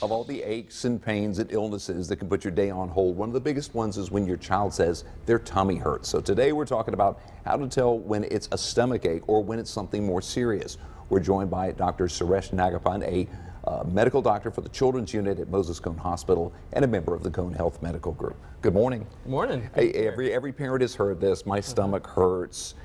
Of all the aches and pains and illnesses that can put your day on hold, one of the biggest ones is when your child says their tummy hurts. So today we're talking about how to tell when it's a stomach ache or when it's something more serious. We're joined by Dr. Suresh Nagappan, a uh, medical doctor for the Children's Unit at Moses Cone Hospital and a member of the Cone Health Medical Group. Good morning. Good morning. Hey, every, every parent has heard this, my stomach hurts.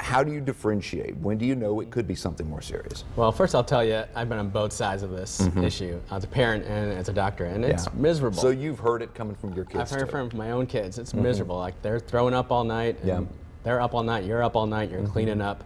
How do you differentiate? When do you know it could be something more serious? Well, first I'll tell you, I've been on both sides of this issue as a parent and as a doctor, and it's. Yeah. miserable. So you've heard it coming from your kids I've heard too. from my own kids. It's miserable. Like they're throwing up all night. And Yeah. They're up all night. You're up all night. You're cleaning up.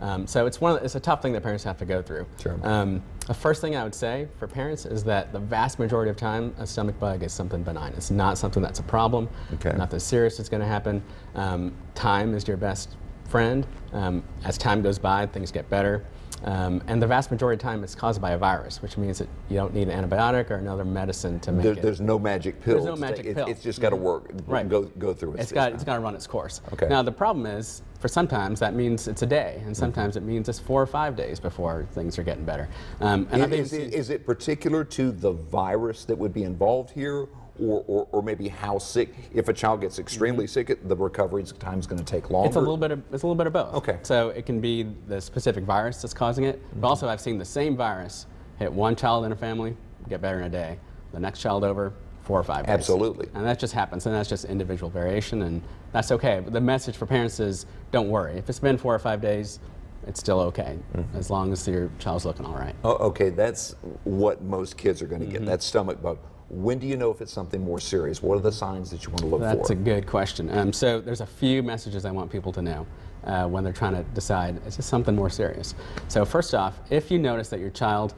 Um, so it's one. Of, the- it's a tough thing that parents have to go through. Sure. Um, the first thing I would say for parents is that the vast majority of time, a stomach bug is something benign. It's not something that's a problem. Okay. Nothing serious is going to happen. Um, time is your best friend. Um, as time goes by, things get better. Um, and the vast majority of time, it's caused by a virus, which means that you don't need an antibiotic or another medicine to make There, it. there's no magic pill. There's no magic pill. It's just got to work. Right. Go go through it. It's got it's got to run its course. Okay. Now the problem is, for sometimes that means it's a day, and sometimes it means it's four or five days before things are getting better. Um, and Is, is, it, is it particular to the virus that would be involved here, or, or, or maybe how sick? If a child gets extremely sick, the recovery time is going to take longer. Mm-hmm. It's a little bit of it's a little bit of both. Okay. So it can be the specific virus that's causing it, but also I've seen the same virus hit one child in a family, get better in a day. The next child over, four or five days. Absolutely. And that just happens, and that's just individual variation, and that's okay. But the message for parents is, don't worry. If it's been four or five days, it's still okay, Mm-hmm. as long as your child's looking all right. Oh, okay, that's what most kids are going to Mm-hmm. get. That stomach bug. When do you know if it's something more serious? What are the signs that you want to look That's for? That's a good question. Um, so there's a few messages I want people to know uh, when they're trying to decide is this something more serious. So first off, if you notice that your child,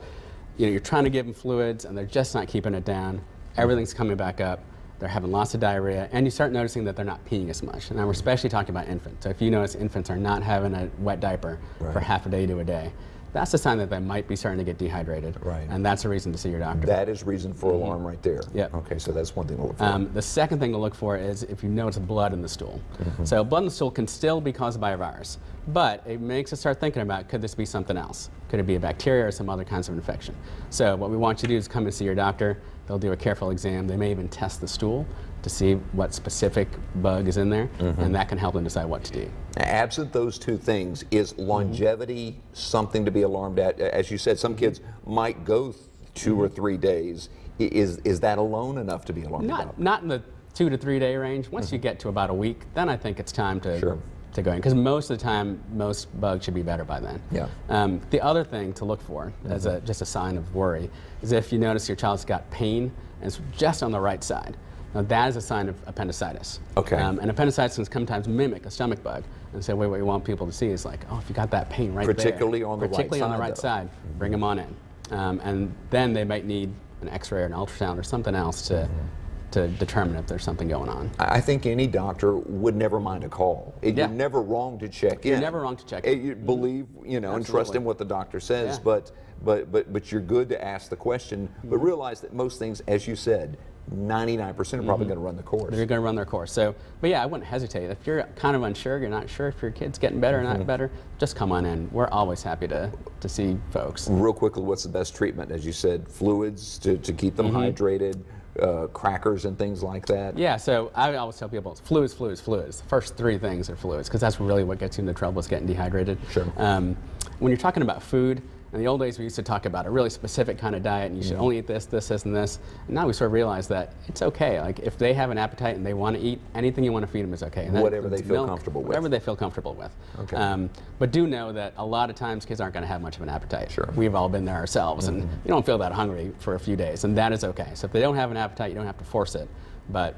you know, you're trying to give them fluids and they're just not keeping it down, everything's coming back up, they're having lots of diarrhea, and you start noticing that they're not peeing as much. And we're especially talking about infants. So if you notice infants are not having a wet diaper for half a day to a day, that's a sign that they might be starting to get dehydrated. Right. And that's a reason to see your doctor. that is reason for alarm right there. Yep. Okay, so that's one thing to look for. Um, the second thing to look for is if you notice blood in the stool. So blood in the stool can still be caused by a virus, but it makes us start thinking about could this be something else? Could it be a bacteria or some other kinds of infection? So what we want you to do is come and see your doctor. They'll do a careful exam. They may even test the stool to see what specific bug is in there, mm-hmm. and that can help them decide what to do. Absent those two things, is Mm-hmm. longevity something to be alarmed at? As you said, some kids might go th- 2 or mm-hmm. three days. Is is that alone enough to be alarmed about? Not, not in the two to three day range. Once you mm-hmm. get to about a week, then I think it's time to, Sure. To go in. Because most of the time, most bugs should be better by then. Yeah. Um, the other thing to look for, as a, just a sign of worry, is if you notice your child's got pain and it's just on the right side. Now that is a sign of appendicitis. Okay. Um, and appendicitis can sometimes mimic a stomach bug. And so what we want people to see is like, oh, if you got that pain right Particularly there, on the right particularly on the side, right though. side, bring them on in. Um, and then they might need an X-ray or an ultrasound or something else to, Mm-hmm. To determine if there's something going on. I think any doctor would never mind a call. It- Yeah. You're never wrong to check in. You're never wrong to check in. You believe, you know, and trust in what the doctor says, Yeah. but but but but you're good to ask the question. But Mm-hmm. realize that most things, as you said, 99% are Mm-hmm. probably going to run the course. They're going to run their course. So, but yeah, I wouldn't hesitate. If you're kind of unsure, you're not sure if your kid's getting better or Mm-hmm. not better, just come on in. We're always happy to, to see folks. Real quickly, what's the best treatment? As you said, fluids to, to keep them Mm-hmm. hydrated, uh, crackers and things like that. Yeah, so I always tell people it's fluids, fluids, fluids. The first three things are fluids because that's really what gets you into trouble is getting dehydrated. Sure. Um, when you're talking about food, in the old days we used to talk about a really specific kind of diet and you should Mm-hmm. only eat this, this, this, and this. And now we sort of realize that it's okay. Like if they have an appetite and they want to eat, anything you want to feed them is okay. And that Whatever they feel milk, comfortable with. Whatever they feel comfortable with. Okay. Um, but do know that a lot of times kids aren't going to have much of an appetite. Sure. Mm-hmm. We've all been there ourselves and you don't feel that hungry for a few days and that is okay. So if they don't have an appetite, you don't have to force it. But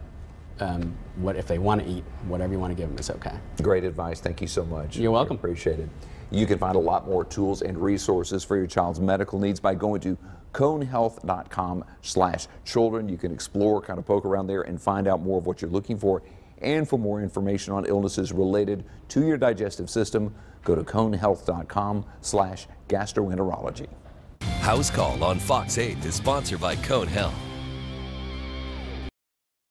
um, what if they want to eat, whatever you want to give them is okay. Great advice. Thank you so much. You're welcome. Appreciate it. You can find a lot more tools and resources for your child's medical needs by going to conehealth.com slash children. You can explore, kind of poke around there and find out more of what you're looking for. And for more information on illnesses related to your digestive system, go to conehealth.com slash gastroenterology. House Call on Fox 8 is sponsored by Cone Health.